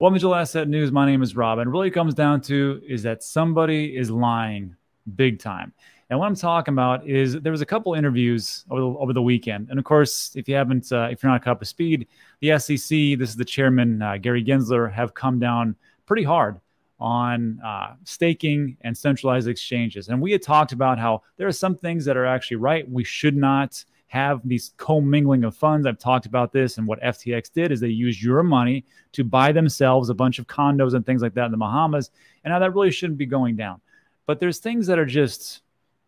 Welcome to Asset News. My name is Rob, and really comes down to is that somebody is lying big time. And what I'm talking about is there was a couple interviews over the, over the weekend, and of course, if you haven't, uh, if you're not up to speed, the SEC, this is the chairman uh, Gary Gensler, have come down pretty hard on uh, staking and centralized exchanges. And we had talked about how there are some things that are actually right. We should not have these commingling of funds. I've talked about this, and what FTX did is they used your money to buy themselves a bunch of condos and things like that in the Bahamas. And now that really shouldn't be going down. But there's things that are just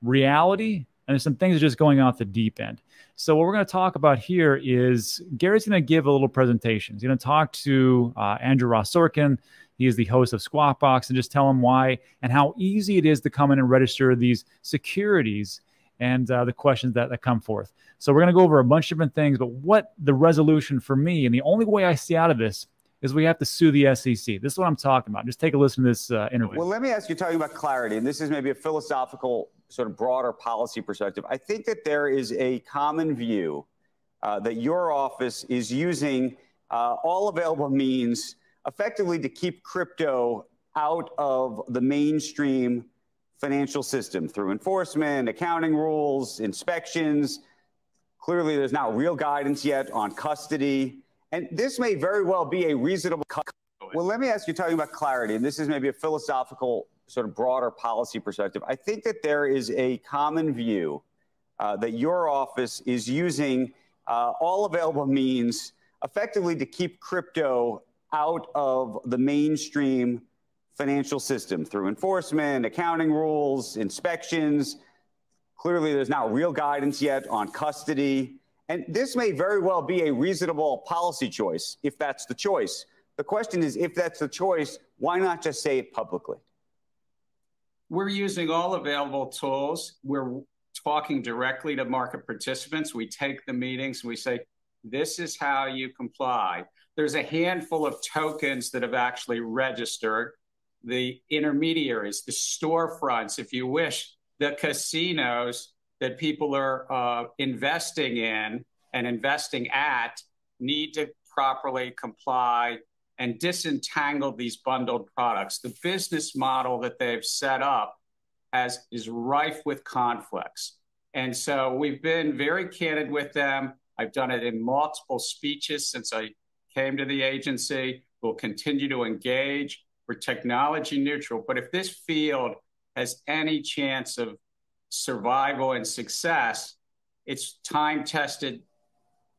reality, and there's some things that are just going off the deep end. So what we're going to talk about here is Gary's going to give a little presentation. He's going to talk to uh, Andrew Ross Sorkin. He is the host of Squawk Box and just tell him why and how easy it is to come in and register these securities and uh, the questions that, that come forth. So we're going to go over a bunch of different things, but what the resolution for me and the only way I see out of this is we have to sue the SEC. This is what I'm talking about. Just take a listen to this uh, interview. Well, let me ask you, talking about clarity, and this is maybe a philosophical, sort of broader policy perspective. I think that there is a common view uh, that your office is using uh, all available means effectively to keep crypto out of the mainstream financial system through enforcement, accounting rules, inspections. Clearly, there's not real guidance yet on custody. And this may very well be a reasonable. Well, let me ask you, talking about clarity, and this is maybe a philosophical, sort of broader policy perspective. I think that there is a common view uh, that your office is using uh, all available means effectively to keep crypto out of the mainstream financial system through enforcement, accounting rules, inspections. Clearly, there's not real guidance yet on custody. And this may very well be a reasonable policy choice if that's the choice. The question is if that's the choice, why not just say it publicly? We're using all available tools. We're talking directly to market participants. We take the meetings and we say, this is how you comply. There's a handful of tokens that have actually registered the intermediaries, the storefronts, if you wish, the casinos that people are uh, investing in and investing at need to properly comply and disentangle these bundled products. The business model that they've set up has is rife with conflicts. And so we've been very candid with them. I've done it in multiple speeches since I came to the agency. We'll continue to engage. We're technology neutral. But if this field has any chance of survival and success, it's time tested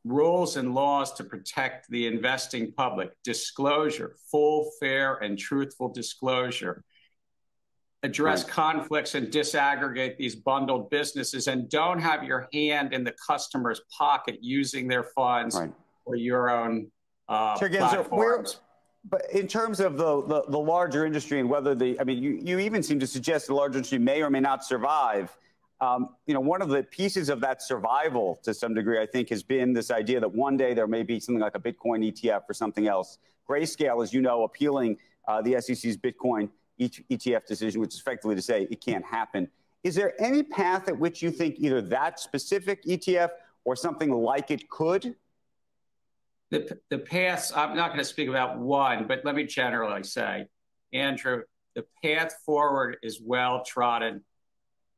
rules and laws to protect the investing public, disclosure, full, fair, and truthful disclosure, address right. conflicts and disaggregate these bundled businesses, and don't have your hand in the customer's pocket using their funds right. for your own uh, platforms but in terms of the, the, the, larger industry and whether the, I mean, you, you even seem to suggest the larger industry may or may not survive. Um, you know, one of the pieces of that survival to some degree, I think, has been this idea that one day there may be something like a Bitcoin ETF or something else. Grayscale, as you know, appealing uh, the SEC's Bitcoin ETF decision, which is effectively to say it can't happen. Is there any path at which you think either that specific ETF or something like it could? The, the paths, I'm not going to speak about one, but let me generally say, Andrew, the path forward is well trodden.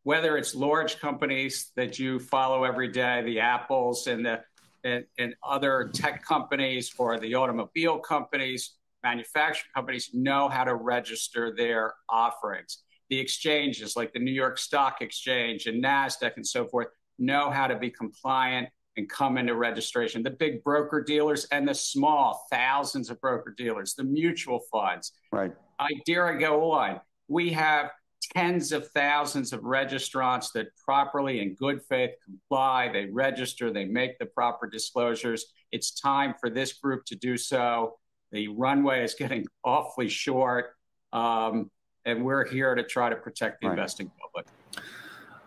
Whether it's large companies that you follow every day, the Apples and the and, and other tech companies or the automobile companies, manufacturing companies know how to register their offerings. The exchanges like the New York Stock Exchange and NASDAQ and so forth know how to be compliant and come into registration. The big broker dealers and the small, thousands of broker dealers, the mutual funds. Right. I dare I go on. We have tens of thousands of registrants that properly in good faith comply. They register, they make the proper disclosures. It's time for this group to do so. The runway is getting awfully short, um, and we're here to try to protect the right. investing public.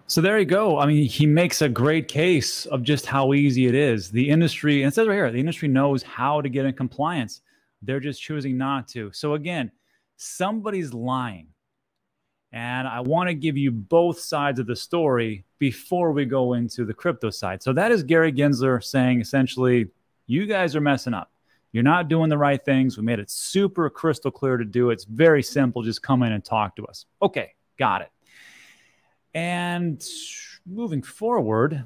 So there you go. I mean, he makes a great case of just how easy it is. The industry, and it says right here, the industry knows how to get in compliance. They're just choosing not to. So again, somebody's lying. And I want to give you both sides of the story before we go into the crypto side. So that is Gary Gensler saying essentially, you guys are messing up. You're not doing the right things. We made it super crystal clear to do. It's very simple. Just come in and talk to us. Okay, got it. And moving forward,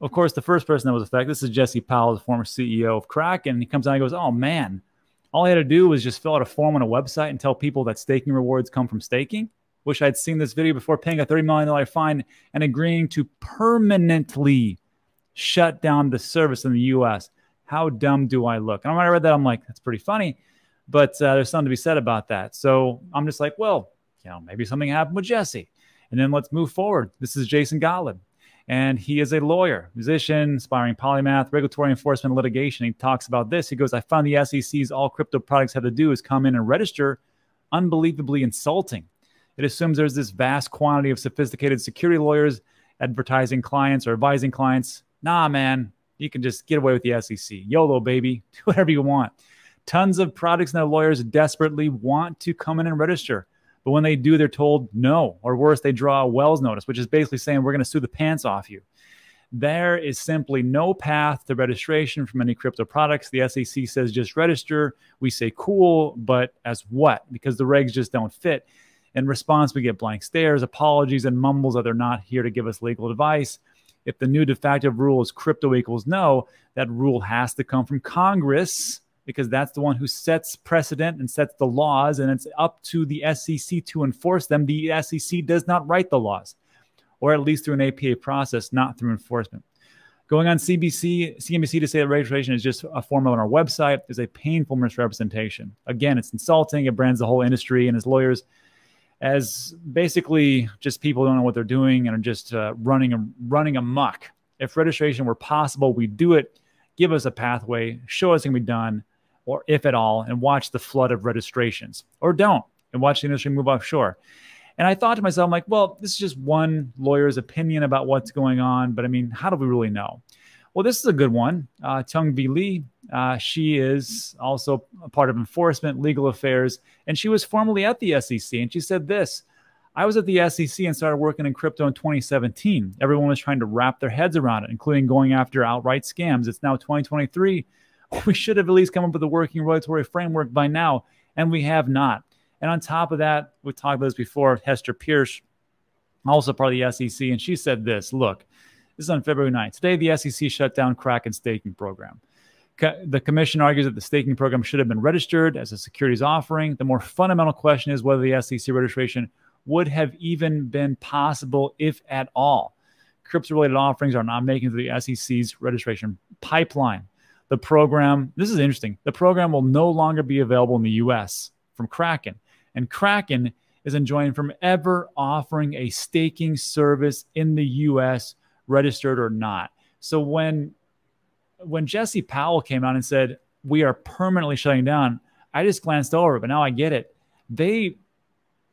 of course, the first person that was affected, this is Jesse Powell, the former CEO of Kraken. He comes out and goes, Oh man, all I had to do was just fill out a form on a website and tell people that staking rewards come from staking. Wish I'd seen this video before paying a $30 million fine and agreeing to permanently shut down the service in the US. How dumb do I look? And when I read that, I'm like, that's pretty funny. But uh, there's something to be said about that. So I'm just like, well, you know, maybe something happened with Jesse. And then let's move forward. This is Jason Gottlieb and he is a lawyer, musician, aspiring polymath, regulatory enforcement, litigation. He talks about this. He goes, I found the SEC's all crypto products have to do is come in and register unbelievably insulting. It assumes there's this vast quantity of sophisticated security lawyers advertising clients or advising clients. Nah, man, you can just get away with the SEC. YOLO, baby. Do whatever you want. Tons of products their lawyers desperately want to come in and register. But when they do, they're told no, or worse, they draw a Wells notice, which is basically saying we're going to sue the pants off you. There is simply no path to registration from any crypto products. The SEC says just register. We say cool, but as what? Because the regs just don't fit. In response, we get blank stares, apologies, and mumbles that they're not here to give us legal advice. If the new de facto rule is crypto equals no, that rule has to come from Congress because that's the one who sets precedent and sets the laws, and it's up to the SEC to enforce them. The SEC does not write the laws, or at least through an APA process, not through enforcement. Going on CBC, CNBC to say that registration is just a form on our website is a painful misrepresentation. Again, it's insulting. It brands the whole industry and its lawyers as basically just people don't know what they're doing and are just uh, running running amok. If registration were possible, we'd do it. Give us a pathway. Show us it can be done or if at all, and watch the flood of registrations, or don't and watch the industry move offshore. And I thought to myself, I'm like, well, this is just one lawyer's opinion about what's going on, but I mean, how do we really know? Well, this is a good one. Uh, Tuongvy Le, uh, she is also a part of enforcement, legal affairs, and she was formerly at the SEC. And she said this I was at the SEC and started working in crypto in 2017. Everyone was trying to wrap their heads around it, including going after outright scams. It's now 2023 we should have at least come up with a working regulatory framework by now, and we have not. And on top of that, we talked about this before. Hester Peirce, also part of the SEC, and she said this: "Look, this is on February 9th. Today, the SEC shut down Kraken staking program. The commission argues that the staking program should have been registered as a securities offering. The more fundamental question is whether the SEC registration would have even been possible, if at all. Crypto-related offerings are not making it to the SEC's registration pipeline." The program, this is interesting, the program will no longer be available in the US from Kraken. And Kraken is enjoined from ever offering a staking service in the US, registered or not. So when when Jesse Powell came out and said, we are permanently shutting down, I just glanced over, but now I get it. They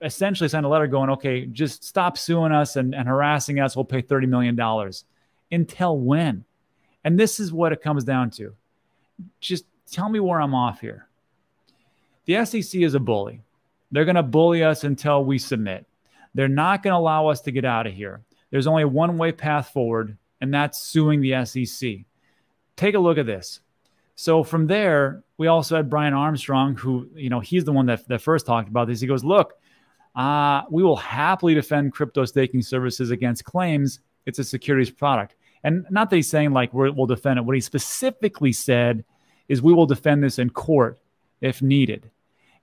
essentially signed a letter going, okay, just stop suing us and, and harassing us. We'll pay $30 million. Until when? And this is what it comes down to just tell me where I'm off here. The SEC is a bully. They're going to bully us until we submit. They're not going to allow us to get out of here. There's only one way path forward, and that's suing the SEC. Take a look at this. So from there, we also had Brian Armstrong, who, you know, he's the one that, that first talked about this. He goes, look, uh, we will happily defend crypto staking services against claims it's a securities product. And not that he's saying like we will defend it. What he specifically said is we will defend this in court if needed.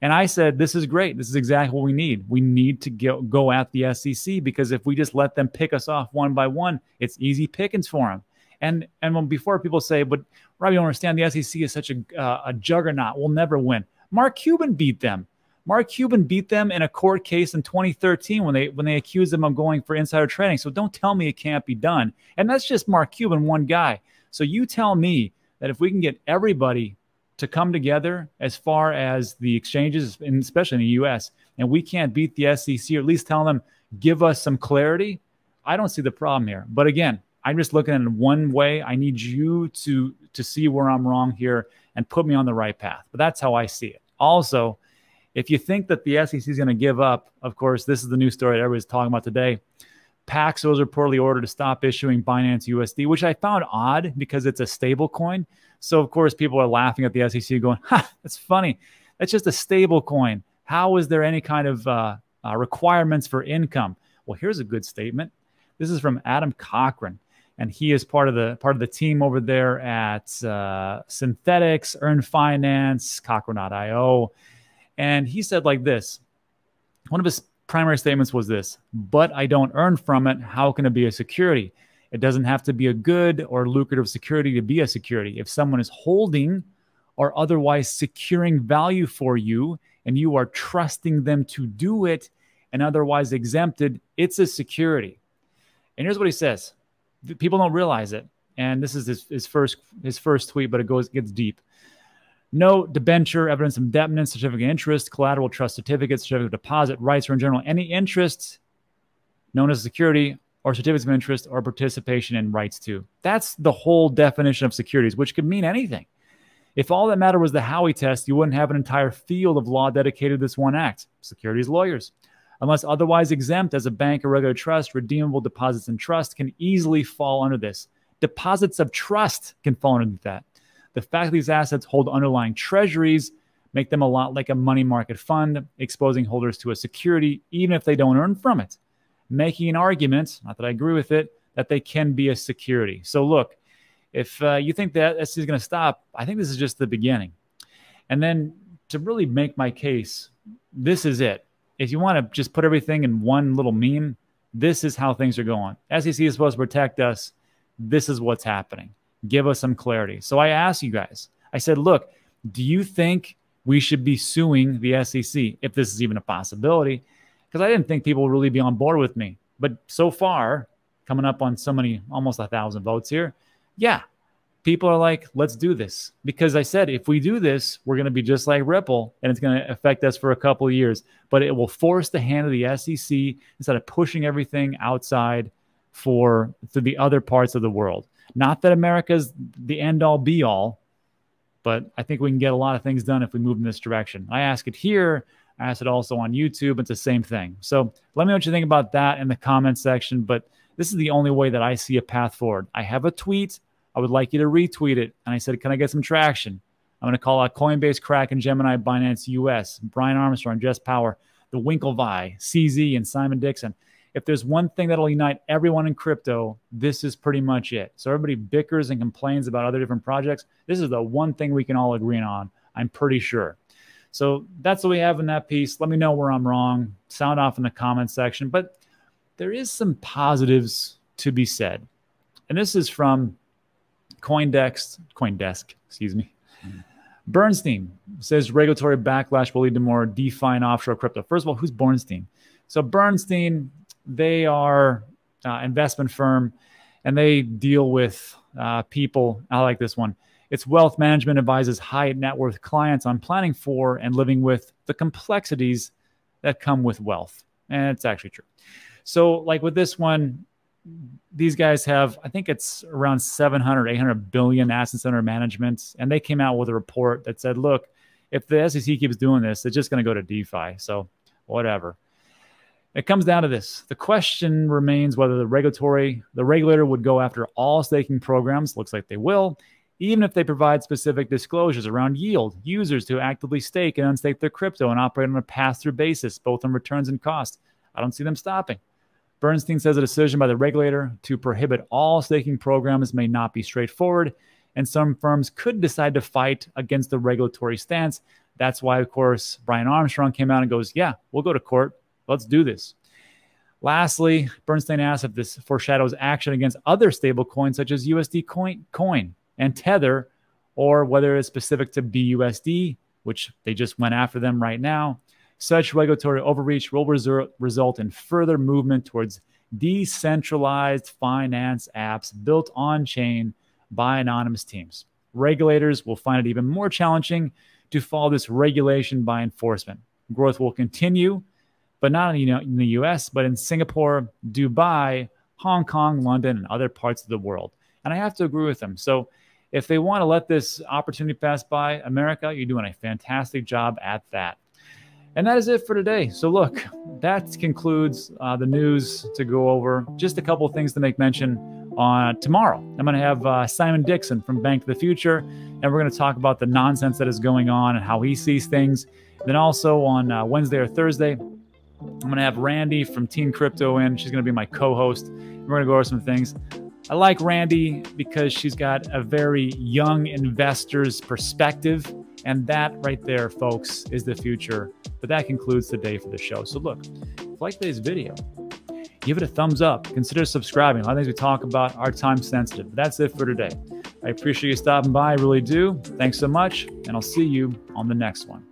And I said, this is great. This is exactly what we need. We need to go, at the SEC because if we just let them pick us off one by one, it's easy pickings for them. And and when before people say, but Robbie, you don't understand the SEC is such a, uh, a juggernaut. We'll never win. Mark Cuban beat them. Mark Cuban beat them in a court case in 2013 when they when they accused them of going for insider trading. So don't tell me it can't be done. And that's just Mark Cuban, one guy. So you tell me that if we can get everybody to come together as far as the exchanges, and especially in the U.S., and we can't beat the SEC, or at least tell them give us some clarity, I don't see the problem here. But again, I'm just looking at it in one way. I need you to to see where I'm wrong here and put me on the right path. But that's how I see it. Also if you think that the SEC is going to give up, of course, this is the new story that everybody's talking about today. Paxos was reportedly ordered to stop issuing Binance USD, which I found odd because it's a stable coin. So, of course, people are laughing at the SEC going, ha, that's funny. That's just a stable coin. How is there any kind of uh, uh, requirements for income? Well, here's a good statement. This is from Adam Cochran, and he is part of the part of the team over there at uh, Synthetix, Yearn Finance, Cochran.io, and he said like this. One of his primary statements was this: "But I don't earn from it. How can it be a security?" It doesn't have to be a good or lucrative security to be a security. If someone is holding or otherwise securing value for you and you are trusting them to do it and otherwise exempted, it's a security. And here's what he says. People don't realize it. And this is his, his first his first tweet, but it goes gets deep. No debenture, evidence of indebtedness, certificate of interest, collateral, trust certificate, certificate of deposit, rights, or in general any interest known as security or certificates of interest or participation in rights to. That's the whole definition of securities, which could mean anything. If all that mattered was the Howey test, you wouldn't have an entire field of law dedicated to this one act securities lawyers. Unless otherwise exempt as a bank or regular trust, redeemable deposits and trust can easily fall under this. Deposits of trust can fall under that. The fact that these assets hold underlying treasuries make them a lot like a money market fund, exposing holders to a security even if they don't earn from it making an argument, not that I agree with it, that they can be a security. So, look, if uh, you think that this is going to stop, I think this is just the beginning. And then to really make my case, this is it. If you want to just put everything in one little meme, this is how things are going. SEC is supposed to protect us. This is what's happening. Give us some clarity. So I asked you guys, I said, look, do you think we should be suing the SEC if this is even a possibility? because I didn't think people would really be on board with me. But so far, coming up on so many, almost a thousand votes here, yeah, people are like, let's do this. Because I said, if we do this, we're going to be just like Ripple and it's going to affect us for a couple of years. But it will force the hand of the SEC instead of pushing everything outside for to the other parts of the world. Not that America's the end all be all, but I think we can get a lot of things done if we move in this direction. I ask it here I ask it also on YouTube. It's the same thing. So let me know what you think about that in the comment section. But this is the only way that I see a path forward. I have a tweet. I would like you to retweet it. And I said, Can I get some traction? I'm going to call out Coinbase, Kraken, Gemini, Binance US, Brian Armstrong, Jess Power, the Winklevi, CZ, and Simon Dixon. If there's one thing that'll unite everyone in crypto, this is pretty much it. So everybody bickers and complains about other different projects. This is the one thing we can all agree on. I'm pretty sure. So that's what we have in that piece. Let me know where I'm wrong. Sound off in the comment section. But there is some positives to be said. And this is from Coindex, Coindesk, excuse me. Bernstein says regulatory backlash will lead to more DeFi and offshore crypto. First of all, who's Bernstein? So Bernstein, they are uh, investment firm, and they deal with uh, people. I like this one. Its wealth management advises high net worth clients on planning for and living with the complexities that come with wealth. And it's actually true. So, like with this one, these guys have, I think it's around 700, 800 billion assets under management. And they came out with a report that said, look, if the SEC keeps doing this, it's just going to go to DeFi. So, whatever. It comes down to this. The question remains whether the regulatory, the regulator would go after all staking programs. Looks like they will even if they provide specific disclosures around yield, users who actively stake and unstake their crypto and operate on a pass through basis, both on returns and costs. I don't see them stopping. Bernstein says a decision by the regulator to prohibit all staking programs may not be straightforward, and some firms could decide to fight against the regulatory stance. That's why, of course, Brian Armstrong came out and goes, Yeah, we'll go to court. Let's do this. Lastly, Bernstein asks if this foreshadows action against other stablecoins such as USD coin, coin and Tether, or whether it's specific to BUSD, which they just went after them right now. Such regulatory overreach will reser- result in further movement towards decentralized finance apps built on chain by anonymous teams. Regulators will find it even more challenging to follow this regulation by enforcement. Growth will continue, but not in, you know, in the US, but in Singapore, Dubai, Hong Kong, London, and other parts of the world. And I have to agree with them. So if they want to let this opportunity pass by, America, you're doing a fantastic job at that. And that is it for today. So, look, that concludes uh, the news to go over. Just a couple things to make mention on tomorrow. I'm going to have uh, Simon Dixon from Bank of the Future, and we're going to talk about the nonsense that is going on and how he sees things. Then also on uh, Wednesday or Thursday, I'm going to have Randy from Teen Crypto in. She's going to be my co-host. We're going to go over some things. I like Randy because she's got a very young investor's perspective. And that right there, folks, is the future. But that concludes the day for the show. So, look, if you like today's video, give it a thumbs up. Consider subscribing. A lot of things we talk about are time sensitive. But that's it for today. I appreciate you stopping by. I really do. Thanks so much. And I'll see you on the next one.